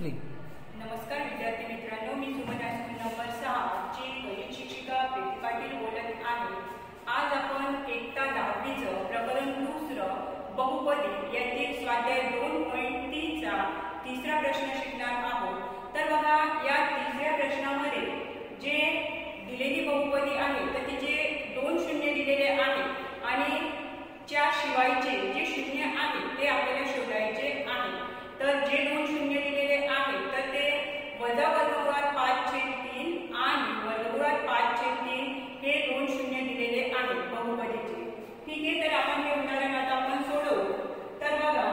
Click नमस्कार विद्यार्थी मित्रांनो मी सुमन हायस्कूल नंबर सहा ची गणित शिक्षिका प्रीती पाटील बोलत आहे. आज आपण एकता दहावीचं प्रकरण दुसरं बहुपदी यातील स्वाध्याय दोन पॉईंट तीनचा तिसरा प्रश्न शिकणार आहोत. तर बघा या तिसऱ्या प्रश्नामध्ये जे दिलेली बहुपदी आहे तर तिचे दोन शून्य दिलेले आहेत आणि च्या शिवायचे जे शून्य आहे ते आपल्याला शोधायचे आहे. तर जे दोन शून्य दिलेले आहेत तर ते वजा वर्गमुळात पाच छेद तीन आणि वर्गमुळात पाच छेद तीन हे दोन शून्य दिलेले आहेत बहुपदीचे ठीक आहे तर आपण हे उदाहरण आता आपण सोडवू तर बघा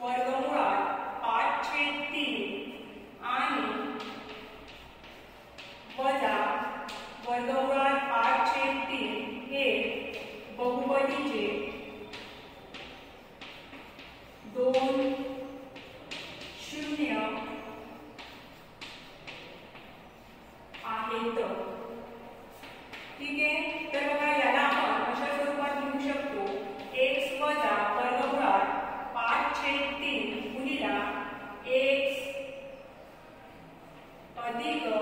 वर्गमुळात पाच छेद तीन आणि वजा वर्गमुळात पाच छेद तीन हे बहुपदीचे दोन शून्य आहेत ठीक आहे तर बघा याला आपण अशा स्वरूपात लिहू शकतो एक्स वजा वर्गमुळात पाच छेद तीन गुणिला एक्स अधिक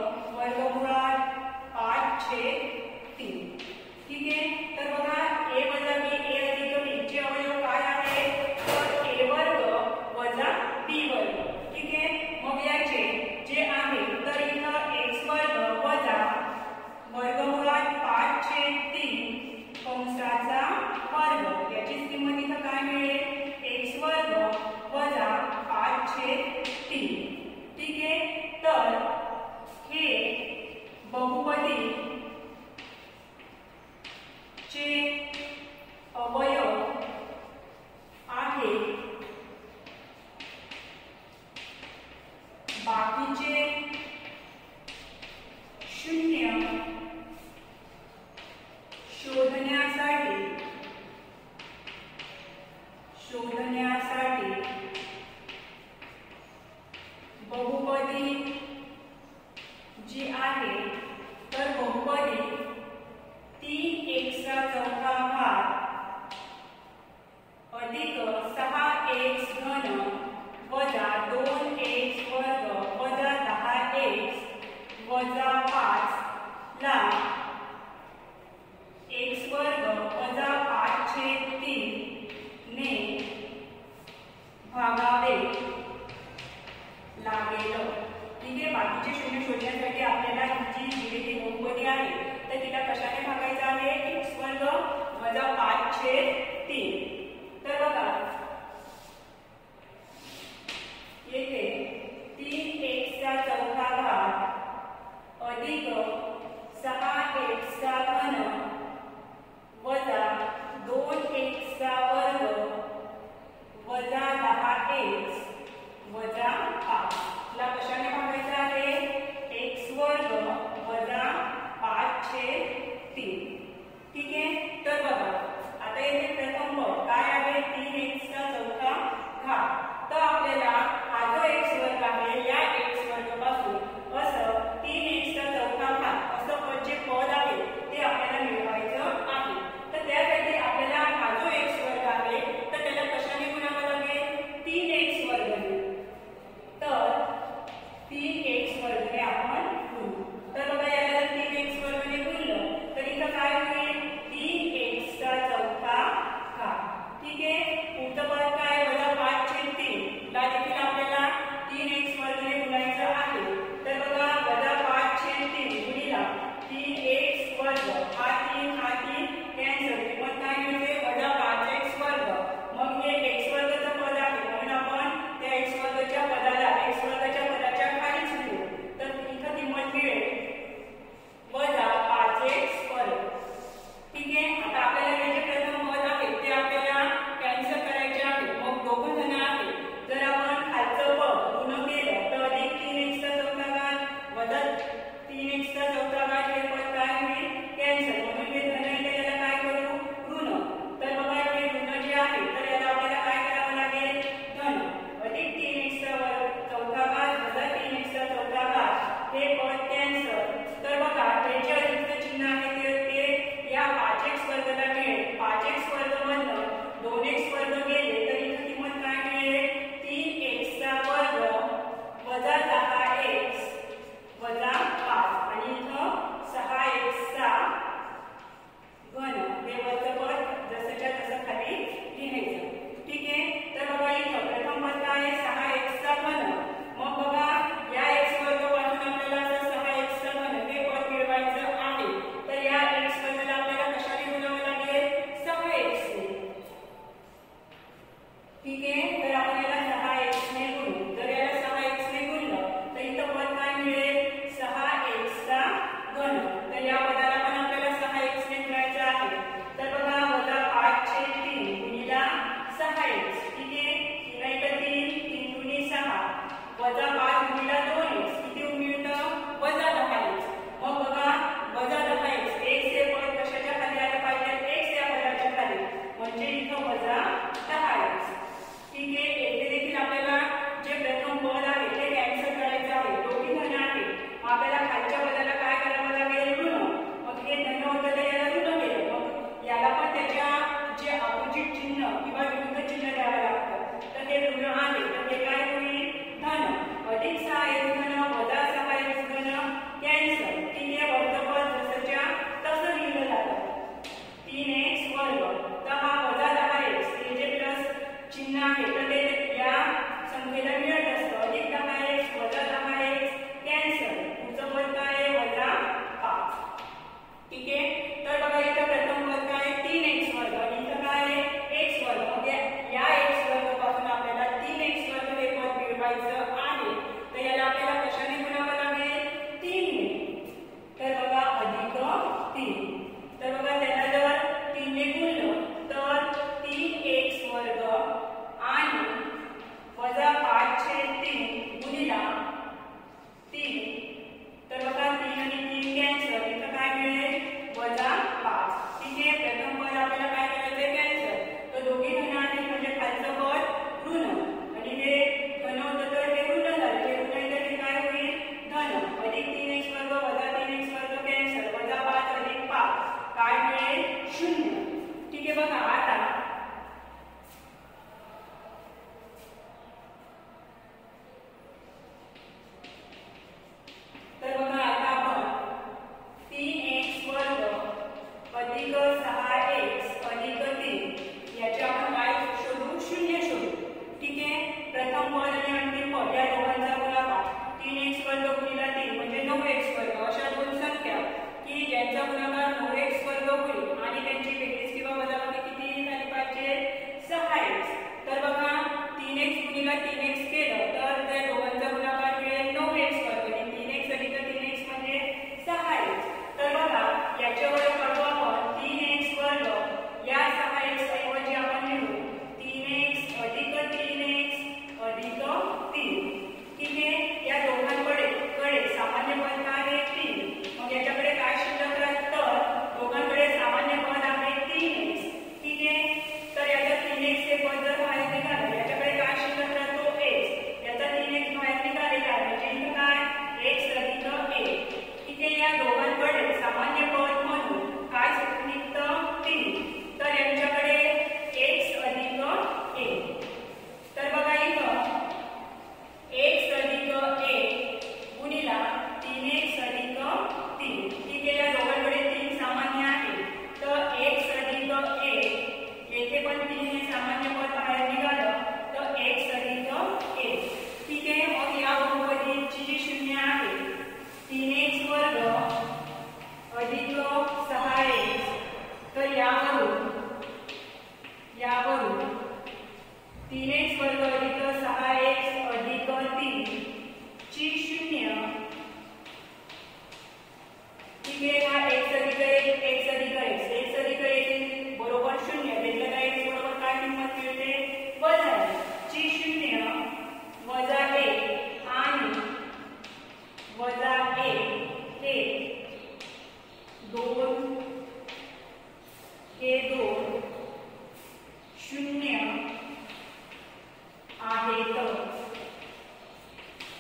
आहे. बाकीचे शून्य शोधण्यासाठी शोधण्यासाठी बहुपदी जी आहे तर बहुपदी तीन एकचा चौथा भाग अधिक सहा एक्स घन वजा दोन एक्स वर्ग वजा दहा एक्स वजा पाच ला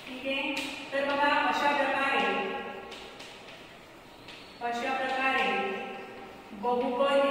ठीक आहे? तर बघा अशा प्रकारे अशा बहुपद